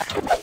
you.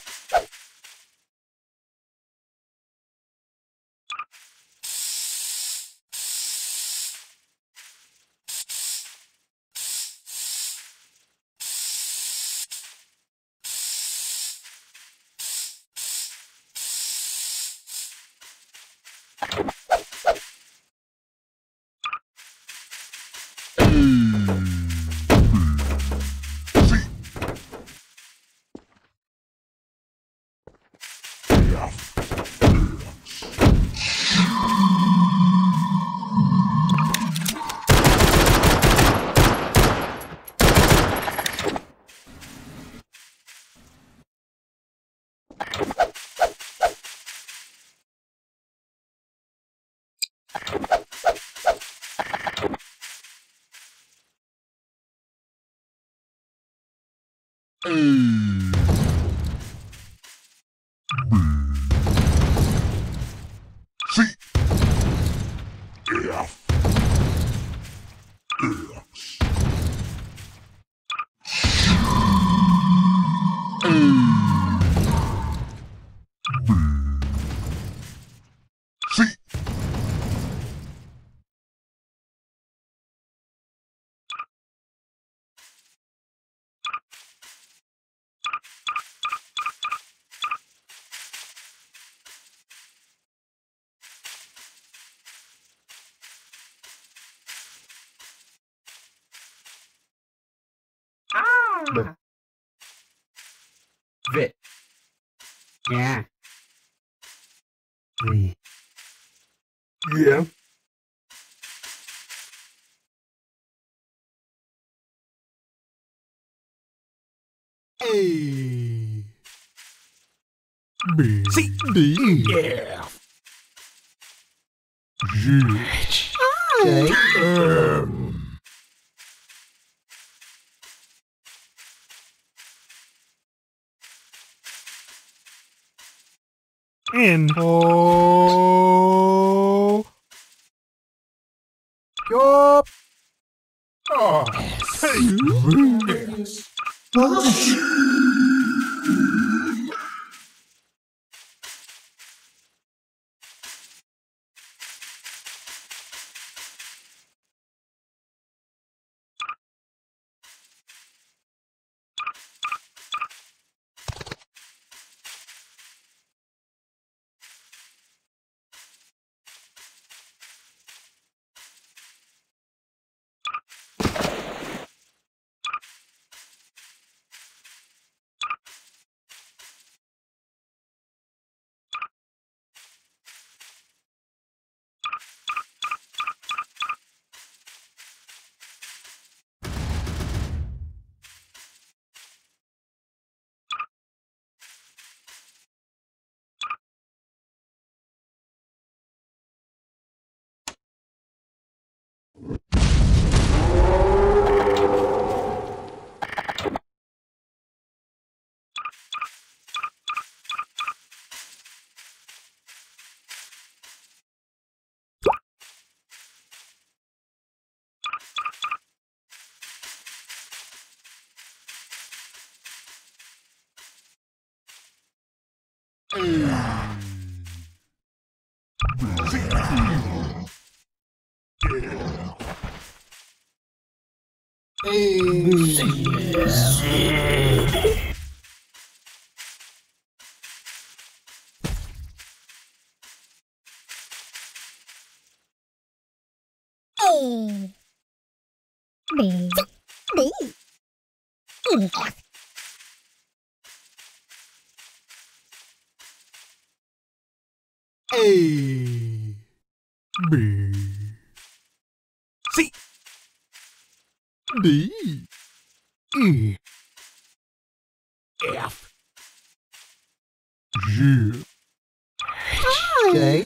V. Yeah. Ah. Yeah. Mm. A. B. C. D. F. G. H. J. M. N. O. Yup. Oh. Yes. A B D E F A. B. C. D. E. F. G. H. J.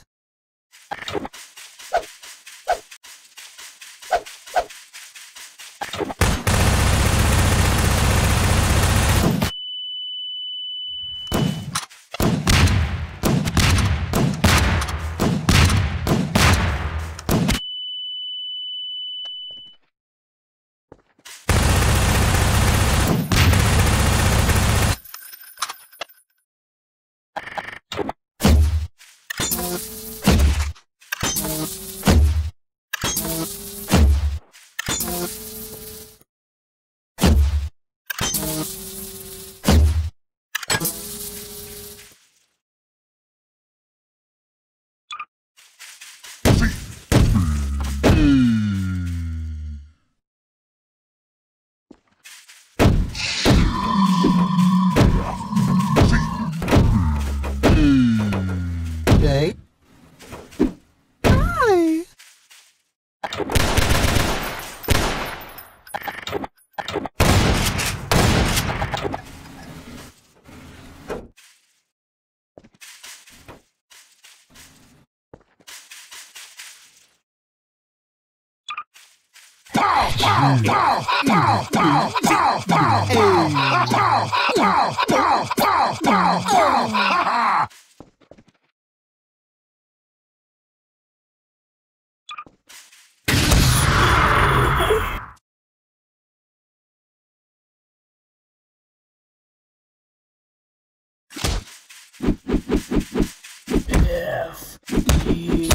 Yes. Yeah.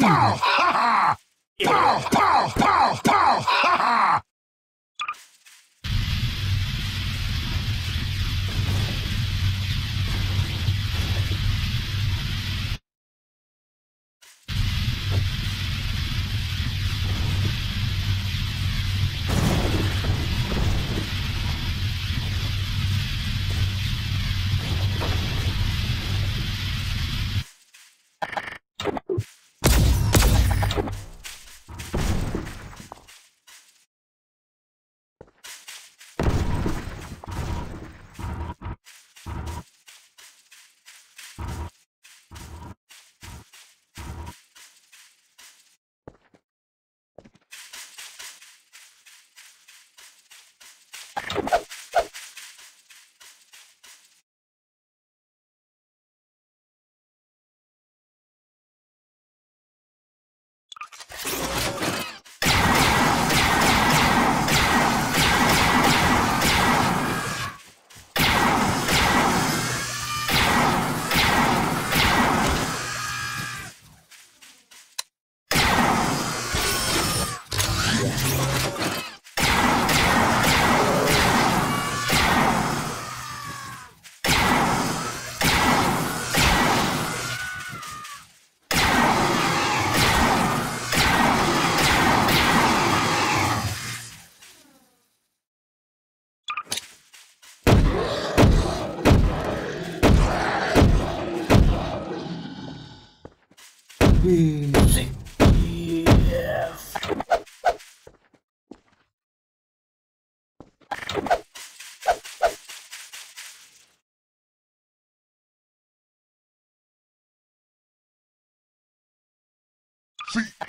pow, pow, pow, pow, pow, pow. Music. See?